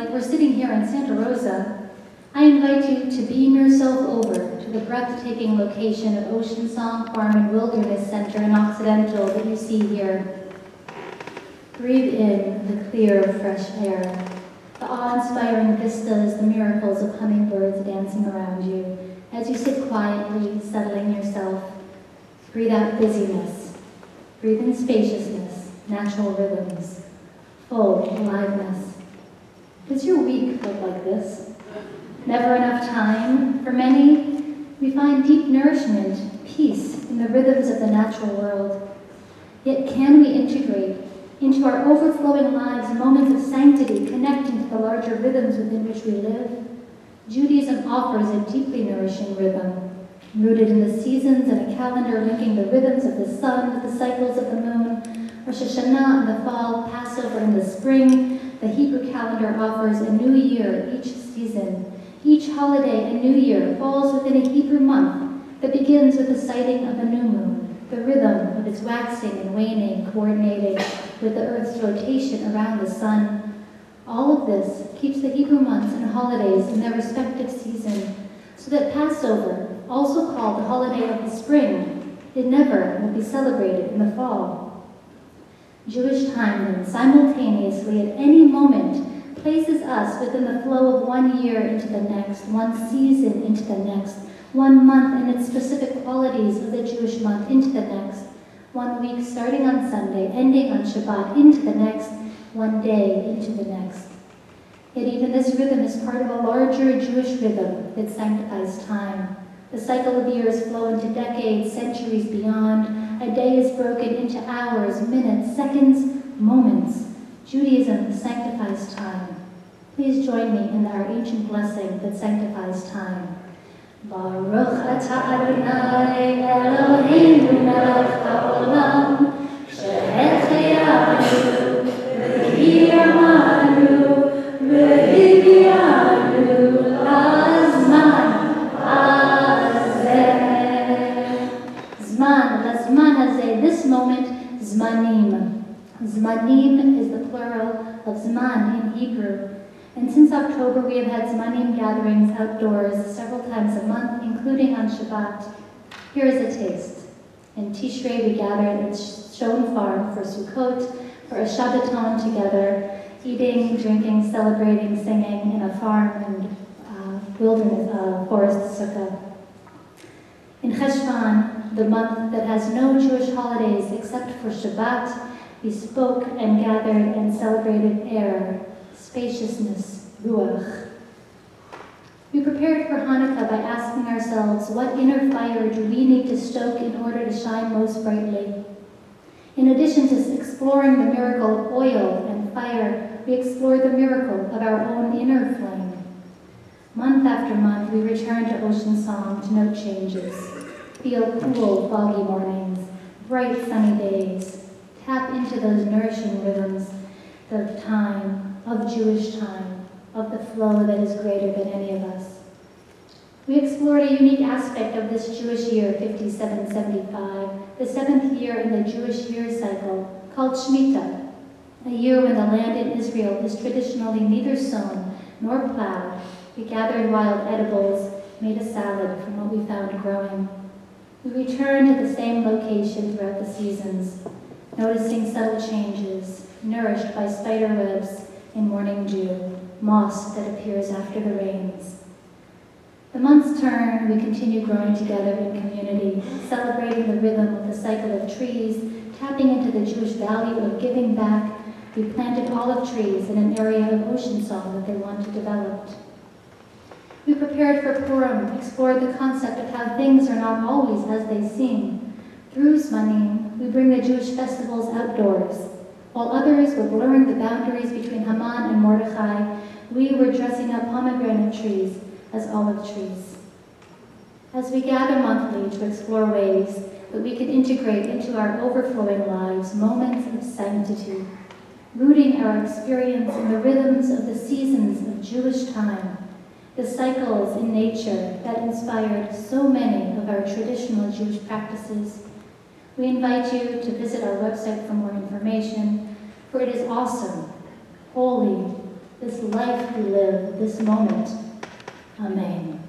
like we're sitting here in Santa Rosa, I invite you to beam yourself over to the breathtaking location of Ocean Song Farm and Wilderness Center in Occidental that you see here. Breathe in the clear, fresh air, the awe-inspiring vistas, the miracles of hummingbirds dancing around you as you sit quietly, settling yourself. Breathe out busyness. Breathe in spaciousness, natural rhythms, full aliveness. Does your week look like this? Never enough time? For many, we find deep nourishment, peace in the rhythms of the natural world. Yet can we integrate into our overflowing lives moments of sanctity connecting to the larger rhythms within which we live? Judaism offers a deeply nourishing rhythm, rooted in the seasons and a calendar linking the rhythms of the sun with the cycles of the moon, Rosh Hashanah in the fall, Passover in the spring. The Hebrew calendar offers a new year each season. Each holiday and new year falls within a Hebrew month that begins with the sighting of a new moon, the rhythm of its waxing and waning coordinating with the earth's rotation around the sun. All of this keeps the Hebrew months and holidays in their respective season, so that Passover, also called the holiday of the spring, it never will be celebrated in the fall. Jewish time then simultaneously at any moment places us within the flow of one year into the next, one season into the next, one month and its specific qualities of the Jewish month into the next, one week starting on Sunday, ending on Shabbat, into the next, one day into the next. Yet even this rhythm is part of a larger Jewish rhythm that sanctifies time. The cycle of years flow into decades, centuries beyond. A day is broken into hours, minutes, seconds, moments. Judaism sanctifies time. Please join me in our ancient blessing that sanctifies time. Baruch Adonai Zmanim is the plural of zman in Hebrew. And since October, we have had Zmanim gatherings outdoors several times a month, including on Shabbat. Here is a taste. In Tishrei, we gathered at Shon Farm for Sukkot, for a Shabbaton together, eating, drinking, celebrating, singing in a farm and uh, wilderness uh, forest sukkah. In Cheshvan, the month that has no Jewish holidays except for Shabbat, we spoke and gathered and celebrated air, spaciousness, ruach. We prepared for Hanukkah by asking ourselves, what inner fire do we need to stoke in order to shine most brightly? In addition to exploring the miracle of oil and fire, we explored the miracle of our own inner flame. Month after month, we return to Ocean Song to note changes, feel cool, foggy mornings, bright, sunny days, tap into those nourishing rhythms of time, of Jewish time, of the flow that is greater than any of us. We explored a unique aspect of this Jewish year 5775, the seventh year in the Jewish year cycle, called Shemitah, a year when the land in Israel is traditionally neither sown nor plowed. We gathered wild edibles, made a salad from what we found growing. We returned to the same location throughout the seasons, noticing subtle changes, nourished by spider webs in morning dew, moss that appears after the rains. The months turn, we continue growing together in community, celebrating the rhythm of the cycle of trees, tapping into the Jewish value of giving back. We planted olive trees in an area of ocean song that they want to develop. We prepared for Purim, explored the concept of how things are not always as they seem. Through Zmanim, we bring the Jewish festivals outdoors, while others were blurring the boundaries between Haman and Mordechai, we were dressing up pomegranate trees as olive trees. As we gather monthly to explore ways that we can integrate into our overflowing lives moments of sanctity, rooting our experience in the rhythms of the seasons of Jewish time, the cycles in nature that inspired so many of our traditional Jewish practices, we invite you to visit our website for more information, for it is awesome, holy, this life we live, this moment. Amen.